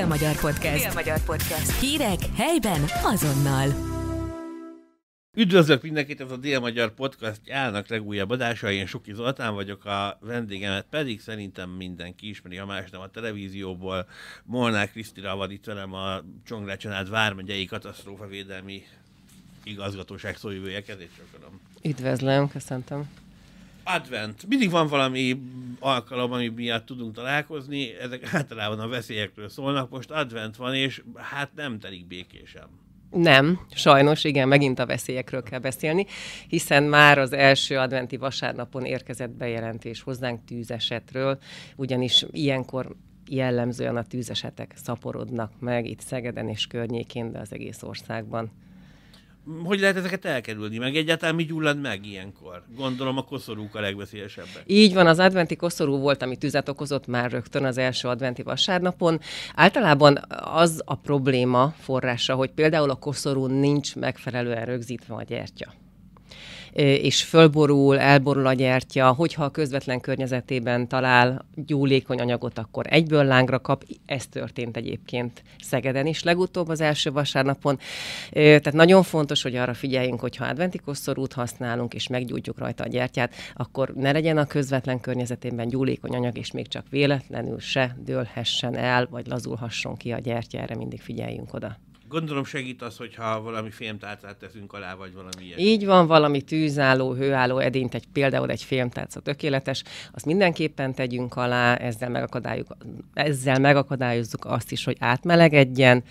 Dél-Magyar Podcast. Dél-Magyar Podcast. Hírek helyben azonnal. Üdvözlök mindenkit, ez a Dél-Magyar Podcast állnak legújabb adása. Én Suki Zoltán vagyok, a vendégemet pedig szerintem mindenki ismeri, a más nem a televízióból. Molnár Krisztina van itt velem a Csongrácsanád Vármegyei Katasztrófavédelmi Igazgatóság szójövője. Kezét sokarom. Üdvözlöm, köszöntöm. Advent. Mindig van valami alkalom, ami miatt tudunk találkozni. Ezek általában a veszélyekről szólnak. Most advent van, és hát nem telik békésen. Nem, sajnos igen, megint a veszélyekről kell beszélni, hiszen már az első adventi vasárnapon érkezett bejelentés hozzánk tűzesetről, ugyanis ilyenkor jellemzően a tűzesetek szaporodnak meg itt Szegeden és környékén, de az egész országban. Hogy lehet ezeket elkerülni? Meg egyáltalán mi gyullad meg ilyenkor? Gondolom a koszorúk a legveszélyesebbek. Így van, az adventi koszorú volt, ami tüzet okozott már rögtön az első adventi vasárnapon. Általában az a probléma forrása, hogy például a koszorú nincs megfelelően rögzítve a gyertya és fölborul, elborul a gyertya, hogyha a közvetlen környezetében talál gyúlékony anyagot, akkor egyből lángra kap. Ez történt egyébként Szegeden is legutóbb az első vasárnapon. Tehát nagyon fontos, hogy arra figyeljünk, hogy ha adventi koszorút használunk, és meggyújtjuk rajta a gyertyát, akkor ne legyen a közvetlen környezetében gyúlékony anyag, és még csak véletlenül se dőlhessen el, vagy lazulhasson ki a gyertya, erre mindig figyeljünk oda. Gondolom segít az, hogyha valami fémtálcát teszünk alá, vagy valami ilyen. Így van, valami tűzálló, hőálló edényt, egy, például egy fémtálca tökéletes, azt mindenképpen tegyünk alá, ezzel, megakadályozzuk, ezzel megakadályozzuk azt is, hogy átmelegedjen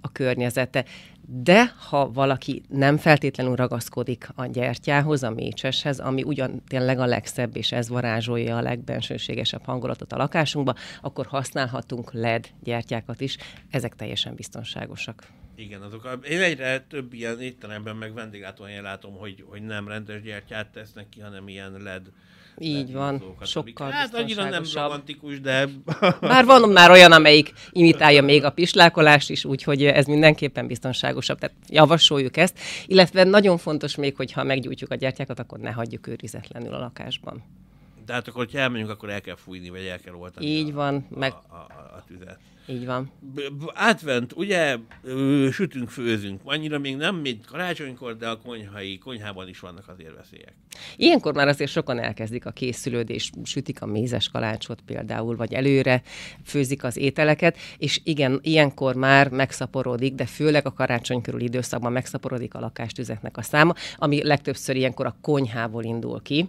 a környezete. De ha valaki nem feltétlenül ragaszkodik a gyertyához, a mécseshez, ami ugyan tényleg a legszebb, és ez varázsolja a legbensőségesebb hangulatot a lakásunkba, akkor használhatunk LED gyertyákat is, ezek teljesen biztonságosak. Igen, azok a, én egyre több ilyen étteremben meg vendéglátóhelyen látom, hogy, hogy nem rendes gyertyát tesznek ki, hanem ilyen LED így van, sokkal Hát annyira nem romantikus, de... Már van már olyan, amelyik imitálja még a pislákolást is, úgyhogy ez mindenképpen biztonságosabb. Tehát javasoljuk ezt. Illetve nagyon fontos még, hogy ha meggyújtjuk a gyertyákat, akkor ne hagyjuk őrizetlenül a lakásban. De hát akkor, ha elmegyünk, akkor el kell fújni, vagy el kell oltani Így a, van, meg... a, a, a tüzet. Így van. Átvent, ugye sütünk, főzünk. Annyira még nem, mint karácsonykor, de a konyhai, konyhában is vannak azért veszélyek. Ilyenkor már azért sokan elkezdik a készülődést, sütik a mézes kalácsot például, vagy előre főzik az ételeket, és igen, ilyenkor már megszaporodik, de főleg a karácsony körül időszakban megszaporodik a lakástüzeknek a száma, ami legtöbbször ilyenkor a konyhából indul ki.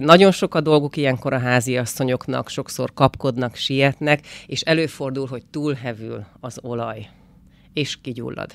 Nagyon sok a dolguk ilyenkor a háziasszonyoknak, sokszor kapkodnak, sietnek, és előfordul, hogy túlhevül az olaj, és kigyullad.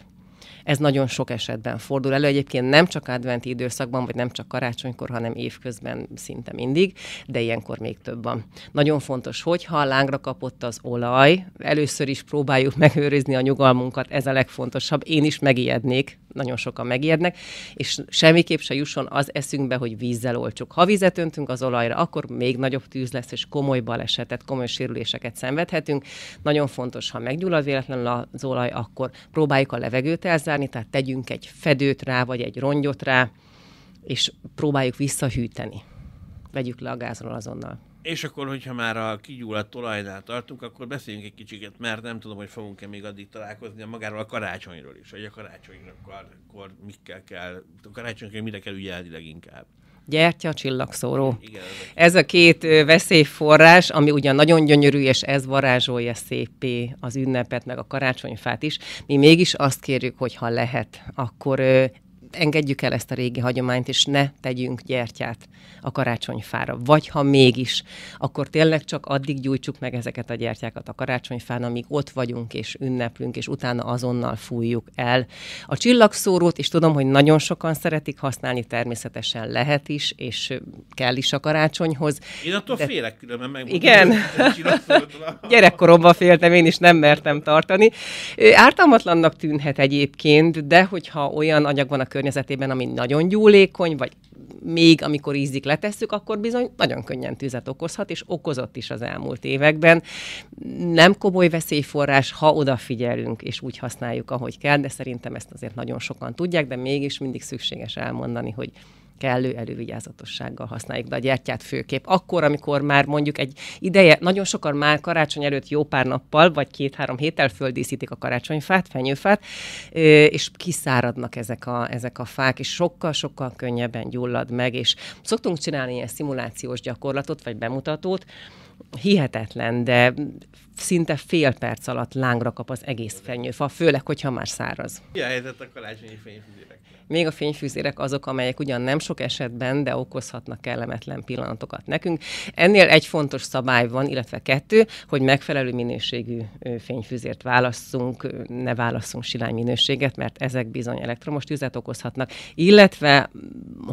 Ez nagyon sok esetben fordul elő. Egyébként nem csak adventi időszakban, vagy nem csak karácsonykor, hanem évközben szinte mindig, de ilyenkor még több van. Nagyon fontos, hogyha a lángra kapott az olaj, először is próbáljuk megőrizni a nyugalmunkat, ez a legfontosabb. Én is megijednék, nagyon sokan megijednek, és semmiképp se jusson az eszünkbe, hogy vízzel olcsuk. Ha vizet öntünk az olajra, akkor még nagyobb tűz lesz, és komoly balesetet, komoly sérüléseket szenvedhetünk. Nagyon fontos, ha meggyullad véletlenül az olaj, akkor próbáljuk a levegőt elzárni, tehát tegyünk egy fedőt rá, vagy egy rongyot rá, és próbáljuk visszahűteni. Vegyük le a gázról azonnal. És akkor, hogyha már a kigyulladt olajnál tartunk, akkor beszéljünk egy kicsiket, mert nem tudom, hogy fogunk-e még addig találkozni a magáról a karácsonyról is, hogy a karácsonykor akkor mikkel kell, a karácsonykor mire kell ügyelni leginkább. Gyertya, csillagszóró. Igen, ez a két veszélyforrás, ami ugyan nagyon gyönyörű, és ez varázsolja szépé az ünnepet, meg a karácsonyfát is. Mi mégis azt kérjük, hogy ha lehet, akkor engedjük el ezt a régi hagyományt, és ne tegyünk gyertyát a karácsonyfára. Vagy ha mégis, akkor tényleg csak addig gyújtsuk meg ezeket a gyertyákat a karácsonyfán, amíg ott vagyunk és ünneplünk, és utána azonnal fújjuk el. A csillagszórót is tudom, hogy nagyon sokan szeretik használni, természetesen lehet is, és kell is a karácsonyhoz. Én attól de... félek különben meg. Igen. Gyerekkoromban féltem, én is nem mertem tartani. Ártalmatlannak tűnhet egyébként, de hogyha olyan anyag van a környezetében, ami nagyon gyúlékony, vagy még amikor ízik letesszük, akkor bizony nagyon könnyen tüzet okozhat, és okozott is az elmúlt években. Nem komoly veszélyforrás, ha odafigyelünk, és úgy használjuk, ahogy kell, de szerintem ezt azért nagyon sokan tudják, de mégis mindig szükséges elmondani, hogy kellő elővigyázatossággal használjuk be a gyertyát főképp. Akkor, amikor már mondjuk egy ideje, nagyon sokan már karácsony előtt jó pár nappal, vagy két-három héttel földíszítik a karácsonyfát, fenyőfát, és kiszáradnak ezek a, ezek a fák, és sokkal-sokkal könnyebben gyullad meg, és szoktunk csinálni ilyen szimulációs gyakorlatot, vagy bemutatót, hihetetlen, de szinte fél perc alatt lángra kap az egész fenyőfa, főleg, hogyha már száraz. Mi a helyzet a karácsonyi fényfűzérek? Még a fényfűzérek azok, amelyek ugyan nem sok esetben, de okozhatnak kellemetlen pillanatokat nekünk. Ennél egy fontos szabály van, illetve kettő, hogy megfelelő minőségű fényfűzért válasszunk, ne válasszunk silány minőséget, mert ezek bizony elektromos tüzet okozhatnak, illetve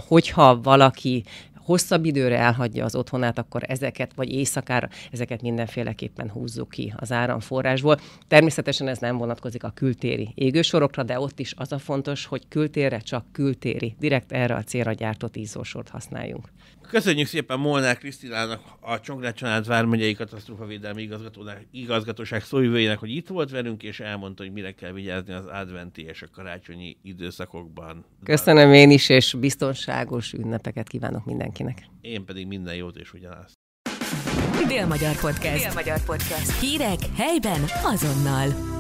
hogyha valaki hosszabb időre elhagyja az otthonát, akkor ezeket, vagy éjszakára, ezeket mindenféleképpen húzzuk ki az áramforrásból. Természetesen ez nem vonatkozik a kültéri égősorokra, de ott is az a fontos, hogy kültérre csak kültéri, direkt erre a célra gyártott izzósort használjunk. Köszönjük szépen Molnár Krisztinának, a Csongrád Család Vármegyei Katasztrófavédelmi Igazgatóság szóvivőjének, hogy itt volt velünk, és elmondta, hogy mire kell vigyázni az adventi és a karácsonyi időszakokban. Köszönöm én is, és biztonságos ünnepeket kívánok mindenkinek. Én pedig minden jót és ugyanazt. Dél-Magyar Podcast. Dél-Magyar Podcast. Hírek helyben azonnal.